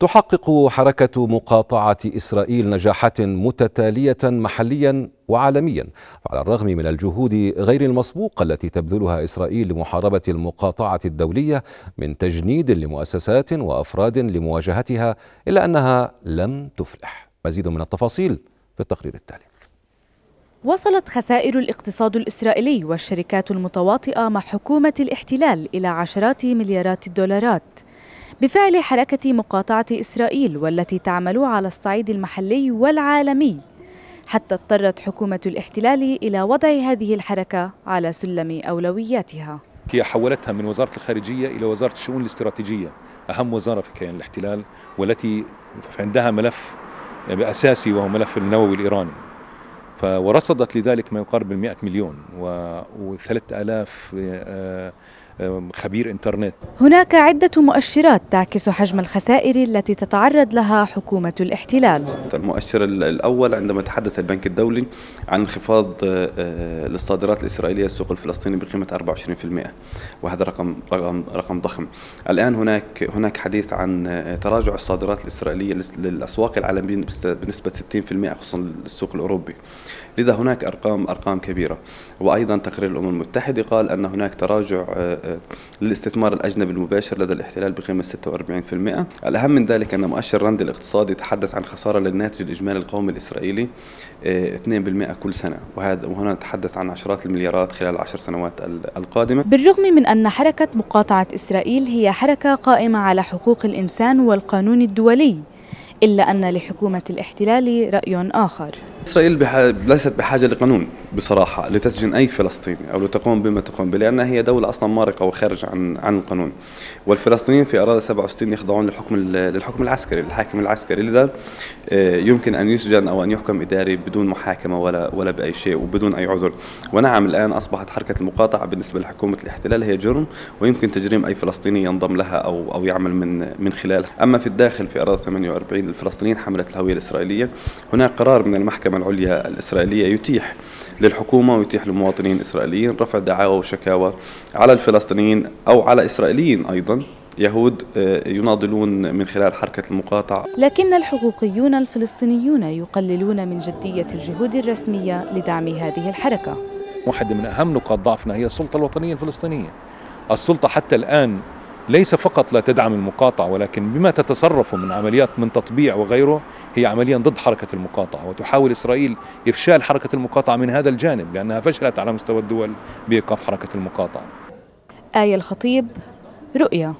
تحقق حركة مقاطعة إسرائيل نجاحات متتالية محليا وعالميا على الرغم من الجهود غير المسبوقة التي تبذلها إسرائيل لمحاربة المقاطعة الدولية من تجنيد لمؤسسات وأفراد لمواجهتها إلا أنها لم تفلح. مزيد من التفاصيل في التقرير التالي. وصلت خسائر الاقتصاد الإسرائيلي والشركات المتواطئة مع حكومة الاحتلال إلى عشرات مليارات الدولارات. بفعل حركة مقاطعة إسرائيل والتي تعمل على الصعيد المحلي والعالمي حتى اضطرت حكومة الاحتلال إلى وضع هذه الحركة على سلم أولوياتها. هي حولتها من وزارة الخارجية إلى وزارة الشؤون الاستراتيجية أهم وزارة في كيان الاحتلال والتي عندها ملف أساسي وهو ملف النووي الإيراني. ورصدت لذلك ما يقارب ال 100 مليون و3000 خبير انترنت. هناك عدة مؤشرات تعكس حجم الخسائر التي تتعرض لها حكومة الاحتلال. المؤشر الأول عندما تحدث البنك الدولي عن انخفاض للصادرات الإسرائيلية السوق الفلسطيني بقيمة 24% وهذا رقم رقم رقم ضخم. الآن هناك هناك حديث عن تراجع الصادرات الإسرائيلية للأسواق العالمية بنسبة 60% خصوصا السوق الأوروبي. لذا هناك أرقام أرقام كبيرة. وأيضا تقرير الأمم المتحدة قال أن هناك تراجع للاستثمار الأجنبي المباشر لدى الاحتلال بقيمة 46% الأهم من ذلك أن مؤشر رند الاقتصادي يتحدث عن خسارة للناتج الإجمالي القومي الإسرائيلي 2% كل سنة. وهذا وهنا نتحدث عن عشرات المليارات خلال العشر سنوات القادمة. بالرغم من أن حركة مقاطعة إسرائيل هي حركة قائمة على حقوق الإنسان والقانون الدولي إلا أن لحكومة الاحتلال رأي آخر. إسرائيل. ليست بحاجة لقانون بصراحة لتسجن أي فلسطيني أو لتقوم بما تقوم به لأنها هي دولة أصلا مارقة وخارج عن عن القانون. والفلسطينيين في أراضي 67 يخضعون للحكم للحكم العسكري للحاكم العسكري. لذا يمكن أن يسجن أو أن يحكم إداري بدون محاكمة ولا ولا بأي شيء وبدون أي عذر. ونعم الآن أصبحت حركة المقاطعة بالنسبة لحكومة الاحتلال هي جرم ويمكن تجريم أي فلسطيني ينضم لها أو أو يعمل من من خلالها أما في الداخل في أراضي 48 الفلسطينيين حملة الهوية الإسرائيلية. هناك قرار من المحكمة العليا الإسرائيلية يتيح للحكومة ويتيح للمواطنين الإسرائيليين رفع دعاوى وشكاوى على الفلسطينيين أو على إسرائيليين أيضا. يهود يناضلون من خلال حركة المقاطعة. لكن الحقوقيون الفلسطينيون يقللون من جدية الجهود الرسمية لدعم هذه الحركة. واحدة من أهم نقاط ضعفنا هي السلطة الوطنية الفلسطينية. السلطة حتى الآن ليس فقط لا تدعم المقاطعة ولكن بما تتصرف من عمليات من تطبيع وغيره هي عمليا ضد حركة المقاطعة وتحاول إسرائيل إفشال حركة المقاطعة من هذا الجانب لأنها فشلت على مستوى الدول بإيقاف حركة المقاطعة. آية الخطيب رؤيا.